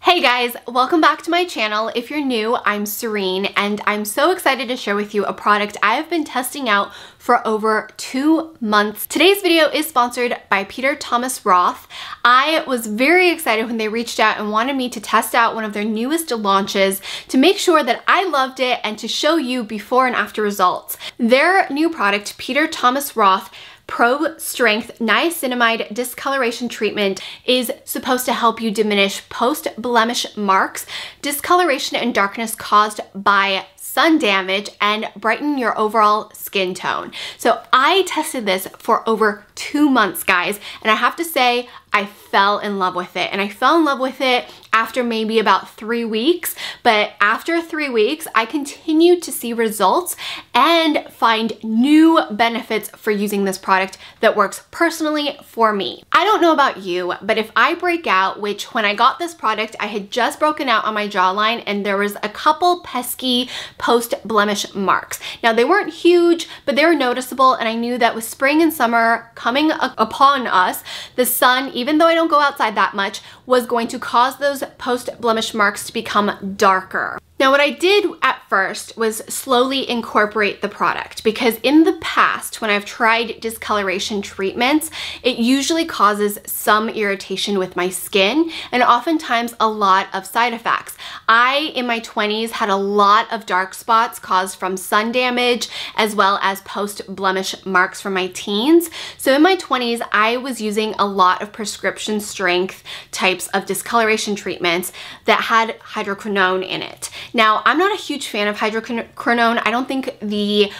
Hey guys, welcome back to my channel. If you're new, I'm Serein and I'm so excited to share with you a product I have been testing out for over two months. Today's video is sponsored by Peter Thomas Roth. I was very excited when they reached out and wanted me to test out one of their newest launches to make sure that I loved it and to show you before and after results. Their new product, Peter Thomas Roth, Pro Strength Niacinamide Discoloration Treatment is supposed to help you diminish post-blemish marks, discoloration and darkness caused by sun damage and brighten your overall skin tone. So I tested this for over two months, guys, and I have to say, I fell in love with it. And I fell in love with it after maybe about three weeks. But after three weeks, I continued to see results and find new benefits for using this product that works personally for me. I don't know about you, but if I break out, which when I got this product, I had just broken out on my jawline and there was a couple pesky post blemish marks. Now they weren't huge, but they were noticeable. And I knew that with spring and summer coming upon us, the sun, even though I don't go outside that much, was going to cause those post blemish marks to become darker. Now what I did at first was slowly incorporate the product because in the past when I've tried discoloration treatments, it usually causes some irritation with my skin and oftentimes a lot of side effects. I, in my 20s, had a lot of dark spots caused from sun damage as well as post-blemish marks from my teens. So in my 20s, I was using a lot of prescription strength types of discoloration treatments that had hydroquinone in it. Now, I'm not a huge fan of hydroquinone. I don't think the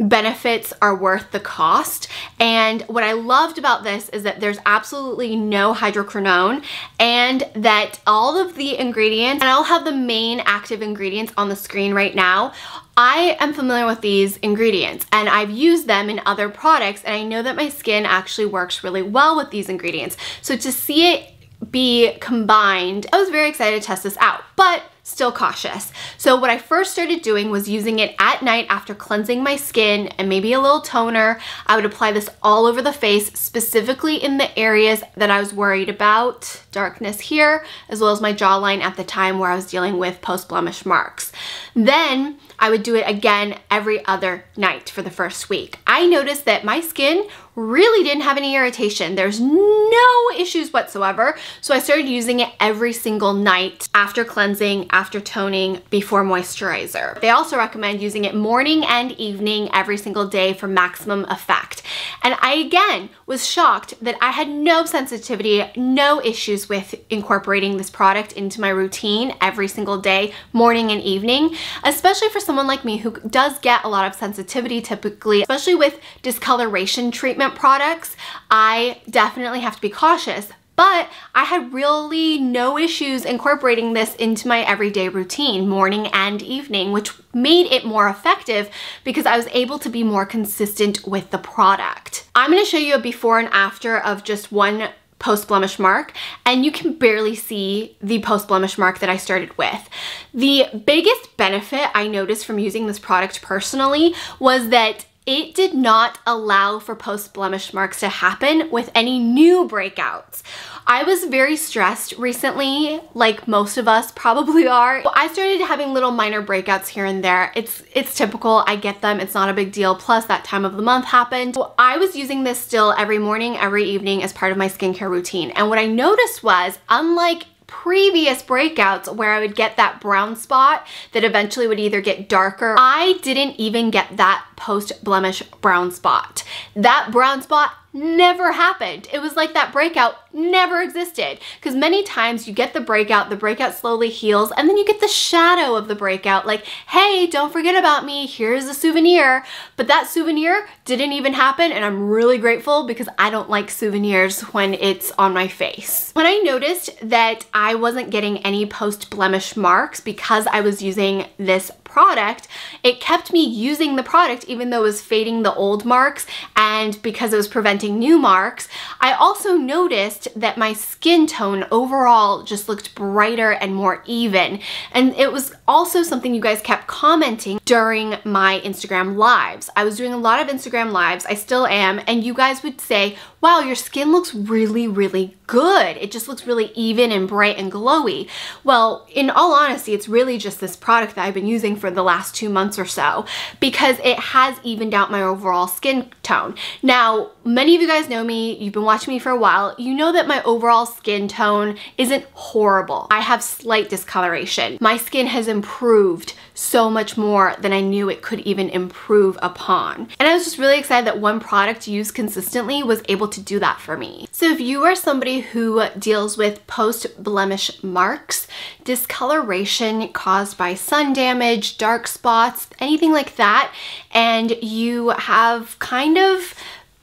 benefits are worth the cost. And what I loved about this is that there's absolutely no hydroquinone and that all of the ingredients, and I'll have the main active ingredients on the screen right now, I am familiar with these ingredients and I've used them in other products and I know that my skin actually works really well with these ingredients. So to see it be combined, I was very excited to test this out. But still cautious. So what I first started doing was using it at night after cleansing my skin and maybe a little toner. I would apply this all over the face, specifically in the areas that I was worried about, darkness here, as well as my jawline at the time where I was dealing with post-blemish marks. Then I would do it again every other night for the first week. I noticed that my skin really didn't have any irritation. There's no issues whatsoever. So I started using it every single night after cleansing, after toning, before moisturizer. They also recommend using it morning and evening every single day for maximum effect. And I again was shocked that I had no sensitivity, no issues with incorporating this product into my routine every single day, morning and evening, especially for someone like me who does get a lot of sensitivity typically, especially with discoloration treatment products. I definitely have to be cautious but I had really no issues incorporating this into my everyday routine, morning and evening, which made it more effective because I was able to be more consistent with the product. I'm gonna show you a before and after of just one post blemish mark and you can barely see the post blemish mark that I started with. The biggest benefit I noticed from using this product personally was that it did not allow for post blemish marks to happen with any new breakouts. I was very stressed recently, like most of us probably are. I started having little minor breakouts here and there. It's it's typical, I get them, it's not a big deal. Plus that time of the month happened. I was using this still every morning, every evening as part of my skincare routine. And what I noticed was, unlike previous breakouts where I would get that brown spot that eventually would either get darker. I didn't even get that post blemish brown spot. That brown spot never happened. It was like that breakout never existed because many times you get the breakout, the breakout slowly heals, and then you get the shadow of the breakout like, hey, don't forget about me, here's a souvenir. But that souvenir didn't even happen and I'm really grateful because I don't like souvenirs when it's on my face. When I noticed that I wasn't getting any post-blemish marks because I was using this product, it kept me using the product even though it was fading the old marks and because it was preventing new marks. I also noticed that my skin tone overall just looked brighter and more even. And it was also something you guys kept commenting during my Instagram lives. I was doing a lot of Instagram lives, I still am, and you guys would say, wow, your skin looks really, really good. It just looks really even and bright and glowy. Well, in all honesty, it's really just this product that I've been using for the last two months or so because it has evened out my overall skin tone. Now, many of you guys know me, you've been watching me for a while, you know that my overall skin tone isn't horrible. I have slight discoloration. My skin has improved so much more than I knew it could even improve upon. And I was just really excited that one product used consistently was able to do that for me. So if you are somebody who deals with post-blemish marks, discoloration caused by sun damage, dark spots, anything like that, and you have kind of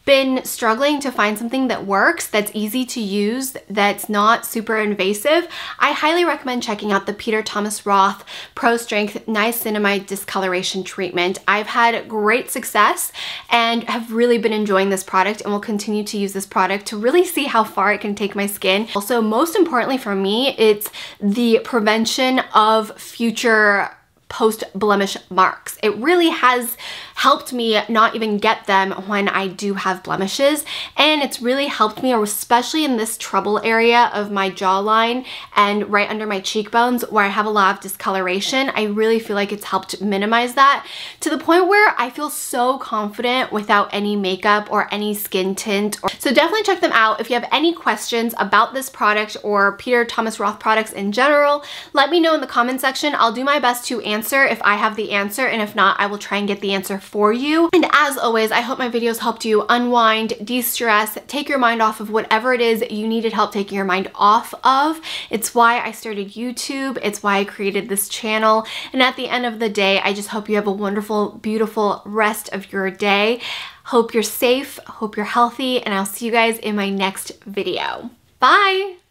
been struggling to find something that works, that's easy to use, that's not super invasive, I highly recommend checking out the Peter Thomas Roth Pro Strength Niacinamide Discoloration Treatment. I've had great success and have really been enjoying this product and will continue to use this product to really see how far it can take my skin. Also, most importantly for me, it's the prevention of future post blemish marks. It really has helped me not even get them when I do have blemishes and it's really helped me especially in this trouble area of my jawline and right under my cheekbones where I have a lot of discoloration. I really feel like it's helped minimize that to the point where I feel so confident without any makeup or any skin tint. Or... So definitely check them out. If you have any questions about this product or Peter Thomas Roth products in general, let me know in the comment section. I'll do my best to answer if I have the answer and if not, I will try and get the answer for you. And as always, I hope my videos helped you unwind, de-stress, take your mind off of whatever it is you needed help taking your mind off of. It's why I started YouTube. It's why I created this channel. And at the end of the day, I just hope you have a wonderful, beautiful rest of your day. Hope you're safe, hope you're healthy, and I'll see you guys in my next video. Bye!